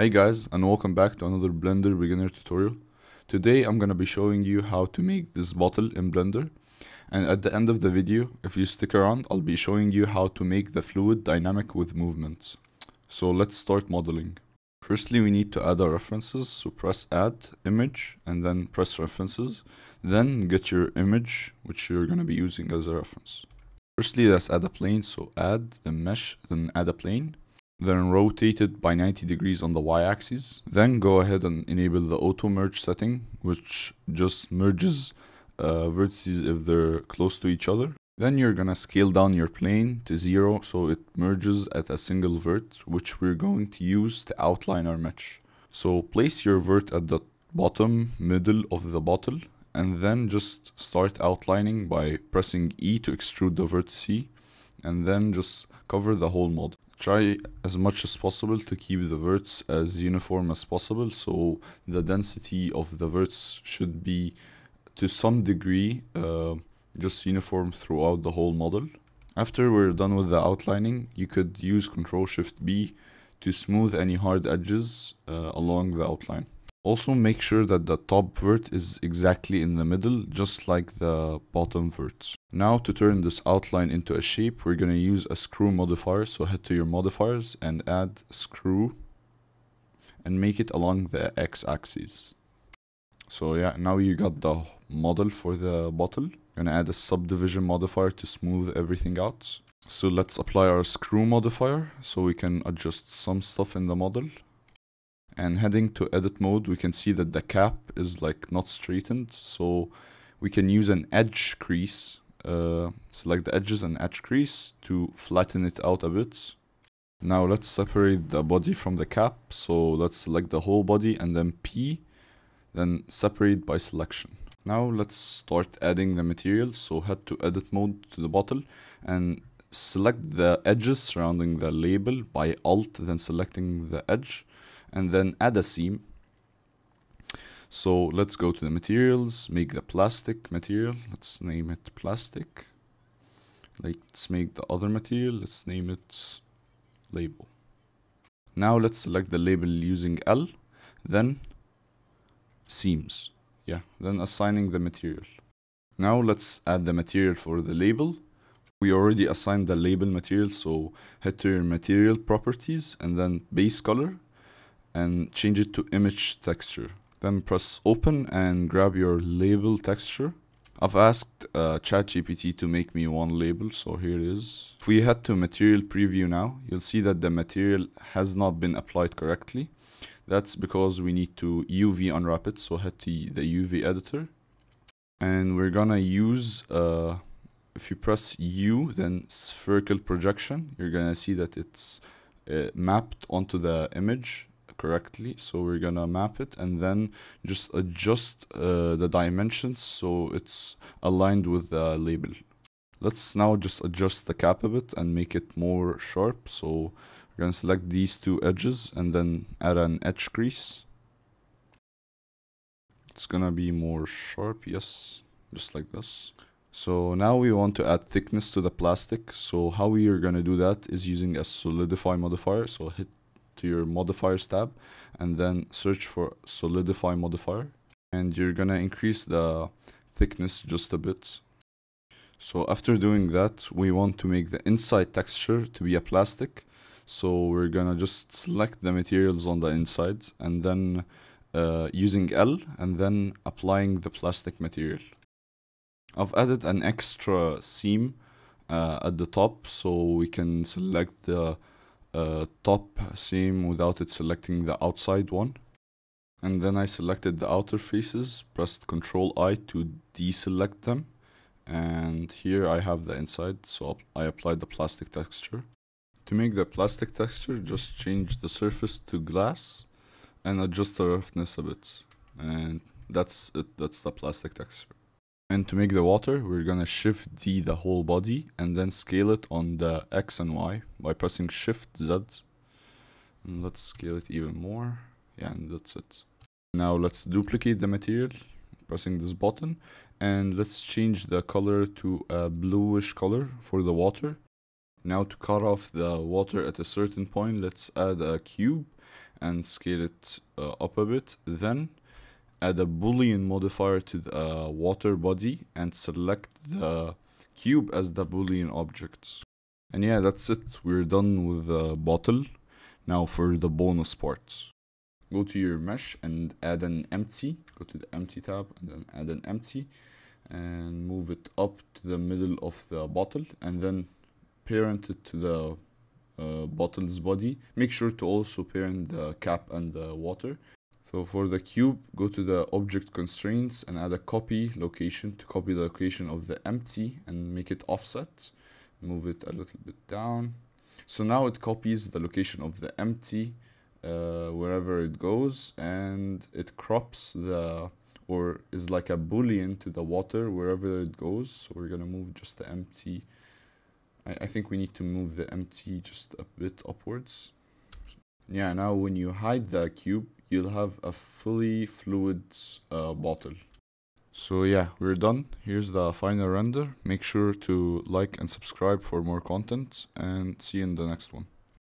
Hey guys and welcome back to another Blender beginner tutorial. Today I'm gonna be showing you how to make this bottle in Blender and at the end of the video if you stick around I'll be showing you how to make the fluid dynamic with movements. So let's start modeling. Firstly we need to add our references so press add image and then press references then get your image which you're gonna be using as a reference. Firstly let's add a plane so add the mesh then add a plane then rotate it by 90 degrees on the y-axis. Then go ahead and enable the auto merge setting, which just merges uh, vertices if they're close to each other. Then you're gonna scale down your plane to zero so it merges at a single vert, which we're going to use to outline our mesh. So place your vert at the bottom middle of the bottle and then just start outlining by pressing E to extrude the vertice and then just cover the whole model try as much as possible to keep the verts as uniform as possible so the density of the verts should be to some degree uh, just uniform throughout the whole model. After we're done with the outlining you could use Ctrl Shift B to smooth any hard edges uh, along the outline. Also make sure that the top vert is exactly in the middle, just like the bottom verts. Now to turn this outline into a shape, we're going to use a screw modifier. So head to your modifiers and add screw and make it along the x-axis. So yeah, now you got the model for the bottle. Gonna add a subdivision modifier to smooth everything out. So let's apply our screw modifier so we can adjust some stuff in the model and heading to edit mode we can see that the cap is like not straightened so we can use an edge crease uh, select the edges and edge crease to flatten it out a bit. Now let's separate the body from the cap so let's select the whole body and then P then separate by selection. Now let's start adding the materials so head to edit mode to the bottle and select the edges surrounding the label by alt then selecting the edge and then add a seam. So let's go to the materials make the plastic material. Let's name it plastic. Let's make the other material. Let's name it label. Now let's select the label using L then seams. Yeah then assigning the material. Now let's add the material for the label. We already assigned the label material so head to your material properties and then base color and change it to image texture. Then press open and grab your label texture. I've asked uh, ChatGPT to make me one label, so here it is. If we head to material preview now, you'll see that the material has not been applied correctly. That's because we need to UV unwrap it, so head to the UV editor. And we're gonna use, uh, if you press U, then spherical projection, you're gonna see that it's uh, mapped onto the image correctly so we're gonna map it and then just adjust uh, the dimensions so it's aligned with the label. Let's now just adjust the cap a bit and make it more sharp. So we're gonna select these two edges and then add an edge crease. It's gonna be more sharp yes just like this. So now we want to add thickness to the plastic. So how we are gonna do that is using a solidify modifier. So hit to your modifiers tab and then search for solidify modifier. And you're gonna increase the thickness just a bit. So after doing that we want to make the inside texture to be a plastic. So we're gonna just select the materials on the inside and then uh, using L and then applying the plastic material. I've added an extra seam uh, at the top so we can select the uh, top seam without it selecting the outside one. And then I selected the outer faces pressed ctrl I to deselect them. And here I have the inside so I applied the plastic texture. To make the plastic texture just change the surface to glass and adjust the roughness a bit and that's it that's the plastic texture and to make the water, we're gonna shift D the whole body and then scale it on the X and Y by pressing shift Z. And let's scale it even more. Yeah, and that's it. Now let's duplicate the material, pressing this button, and let's change the color to a bluish color for the water. Now to cut off the water at a certain point, let's add a cube and scale it uh, up a bit. Then add a boolean modifier to the uh, water body and select the cube as the boolean object. And yeah, that's it. We're done with the bottle. Now for the bonus parts. Go to your mesh and add an empty. Go to the empty tab and then add an empty and move it up to the middle of the bottle and then parent it to the uh, bottle's body. Make sure to also parent the cap and the water. So for the cube, go to the object constraints and add a copy location to copy the location of the empty and make it offset. Move it a little bit down. So now it copies the location of the empty uh, wherever it goes and it crops the or is like a boolean to the water wherever it goes. So we're gonna move just the empty. I, I think we need to move the empty just a bit upwards. Yeah, now when you hide the cube, you'll have a fully fluid uh, bottle. So yeah, we're done. Here's the final render. Make sure to like and subscribe for more content and see you in the next one.